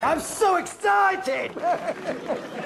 I'm so excited!